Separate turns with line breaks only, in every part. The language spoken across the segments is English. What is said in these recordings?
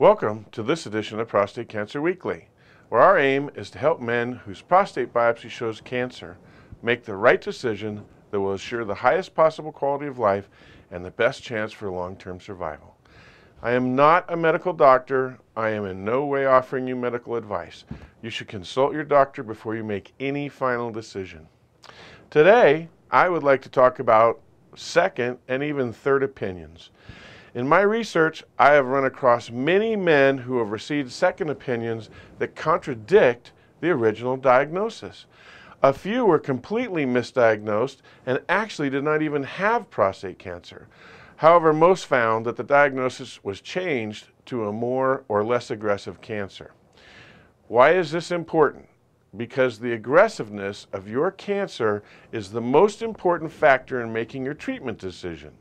Welcome to this edition of Prostate Cancer Weekly, where our aim is to help men whose prostate biopsy shows cancer make the right decision that will assure the highest possible quality of life and the best chance for long term survival. I am not a medical doctor. I am in no way offering you medical advice. You should consult your doctor before you make any final decision. Today, I would like to talk about second and even third opinions. In my research, I have run across many men who have received second opinions that contradict the original diagnosis. A few were completely misdiagnosed and actually did not even have prostate cancer. However, most found that the diagnosis was changed to a more or less aggressive cancer. Why is this important? Because the aggressiveness of your cancer is the most important factor in making your treatment decision.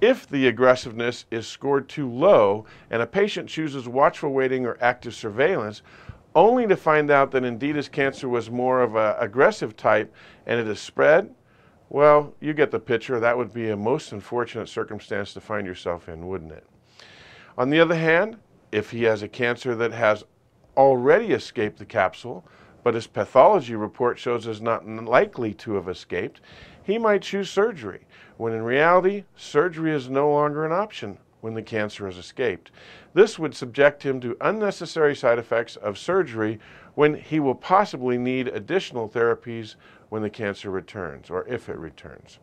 If the aggressiveness is scored too low and a patient chooses watchful waiting or active surveillance, only to find out that indeed his cancer was more of an aggressive type and it has spread, well, you get the picture. That would be a most unfortunate circumstance to find yourself in, wouldn't it? On the other hand, if he has a cancer that has already escaped the capsule, but his pathology report shows is not likely to have escaped, he might choose surgery, when in reality, surgery is no longer an option when the cancer has escaped. This would subject him to unnecessary side effects of surgery when he will possibly need additional therapies when the cancer returns or if it returns.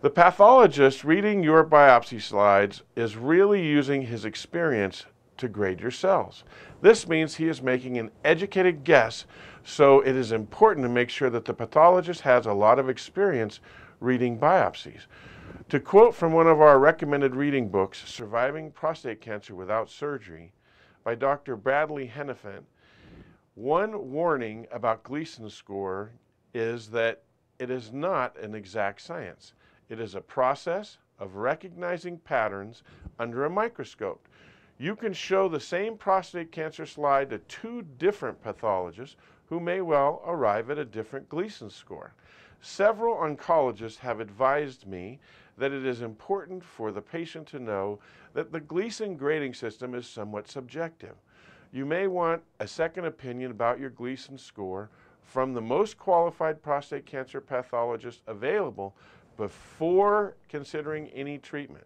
The pathologist reading your biopsy slides is really using his experience to grade your cells. This means he is making an educated guess, so it is important to make sure that the pathologist has a lot of experience reading biopsies. To quote from one of our recommended reading books, Surviving Prostate Cancer Without Surgery, by Dr. Bradley Hennenfent, one warning about Gleason score is that it is not an exact science. It is a process of recognizing patterns under a microscope. You can show the same prostate cancer slide to two different pathologists who may well arrive at a different Gleason score. Several oncologists have advised me that it is important for the patient to know that the Gleason grading system is somewhat subjective. You may want a second opinion about your Gleason score from the most qualified prostate cancer pathologist available before considering any treatment.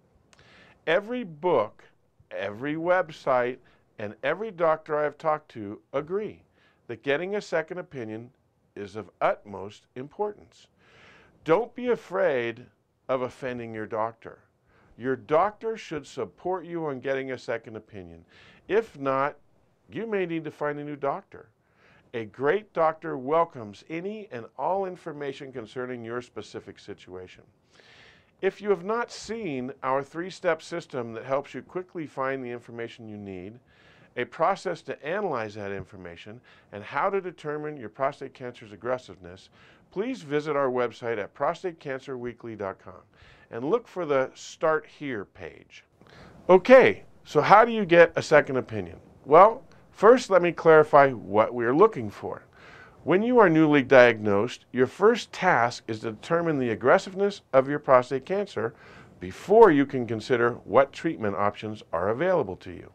Every book every website and every doctor I have talked to agree that getting a second opinion is of utmost importance. Don't be afraid of offending your doctor. Your doctor should support you on getting a second opinion. If not, you may need to find a new doctor. A great doctor welcomes any and all information concerning your specific situation. If you have not seen our three-step system that helps you quickly find the information you need, a process to analyze that information, and how to determine your prostate cancer's aggressiveness, please visit our website at prostatecancerweekly.com and look for the Start Here page. Okay, so how do you get a second opinion? Well, first let me clarify what we are looking for. When you are newly diagnosed, your first task is to determine the aggressiveness of your prostate cancer before you can consider what treatment options are available to you.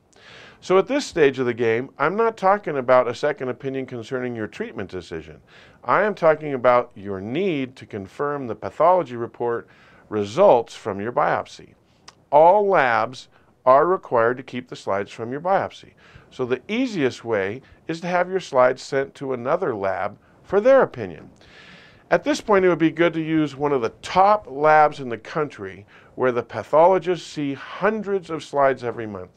So at this stage of the game, I'm not talking about a second opinion concerning your treatment decision. I am talking about your need to confirm the pathology report results from your biopsy. All labs are required to keep the slides from your biopsy. So the easiest way is to have your slides sent to another lab for their opinion. At this point, it would be good to use one of the top labs in the country where the pathologists see hundreds of slides every month.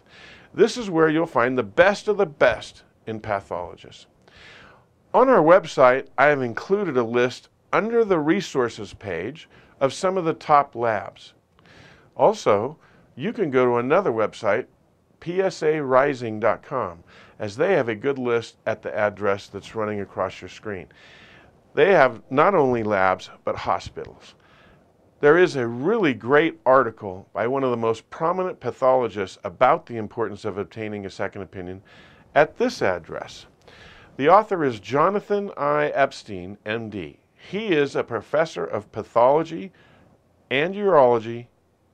This is where you'll find the best of the best in pathologists. On our website, I have included a list under the resources page of some of the top labs. Also, you can go to another website psarising.com, as they have a good list at the address that's running across your screen. They have not only labs, but hospitals. There is a really great article by one of the most prominent pathologists about the importance of obtaining a second opinion at this address. The author is Jonathan I. Epstein, MD. He is a professor of pathology and urology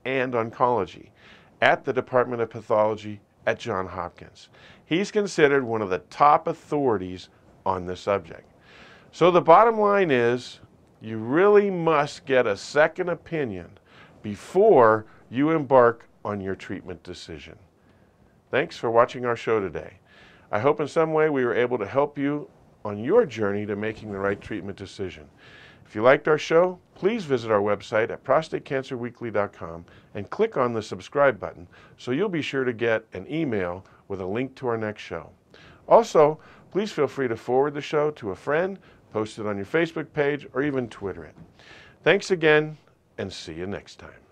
and oncology at the Department of Pathology at Johns Hopkins. He's considered one of the top authorities on the subject. So the bottom line is you really must get a second opinion before you embark on your treatment decision. Thanks for watching our show today. I hope in some way we were able to help you on your journey to making the right treatment decision. If you liked our show, please visit our website at prostatecancerweekly.com and click on the subscribe button so you'll be sure to get an email with a link to our next show. Also, please feel free to forward the show to a friend, post it on your Facebook page, or even Twitter it. Thanks again, and see you next time.